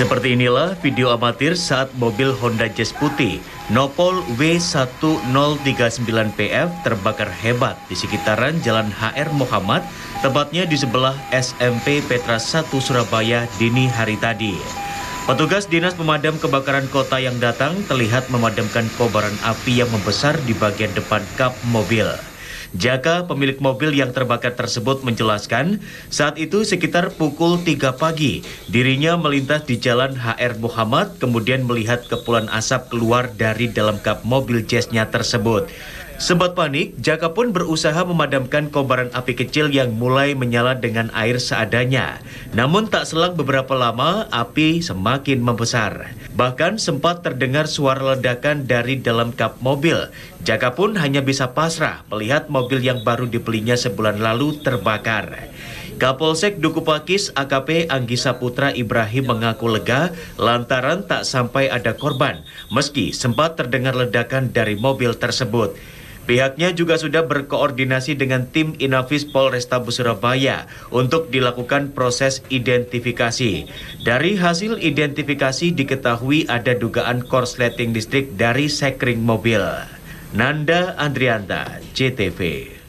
Seperti inilah video amatir saat mobil Honda Jazz putih Nopol W1039PF terbakar hebat di sekitaran Jalan HR Muhammad, tepatnya di sebelah SMP Petra 1 Surabaya dini hari tadi. Petugas Dinas Pemadam Kebakaran Kota yang datang terlihat memadamkan kobaran api yang membesar di bagian depan kap mobil. Jaka pemilik mobil yang terbakar tersebut menjelaskan, saat itu sekitar pukul 3 pagi, dirinya melintas di jalan HR Muhammad kemudian melihat kepulan asap keluar dari dalam kap mobil jazznya tersebut. Sempat panik, Jaka pun berusaha memadamkan kobaran api kecil yang mulai menyala dengan air seadanya. Namun tak selang beberapa lama, api semakin membesar. Bahkan sempat terdengar suara ledakan dari dalam kap mobil. Jaka pun hanya bisa pasrah melihat mobil yang baru dibelinya sebulan lalu terbakar. Kapolsek Duku Pakis AKP Anggi Saputra Ibrahim mengaku lega lantaran tak sampai ada korban meski sempat terdengar ledakan dari mobil tersebut. Pihaknya juga sudah berkoordinasi dengan tim Inavis Polrestabes Surabaya untuk dilakukan proses identifikasi. Dari hasil identifikasi diketahui ada dugaan korsleting listrik dari sekring mobil. Nanda Andrianta, CTV.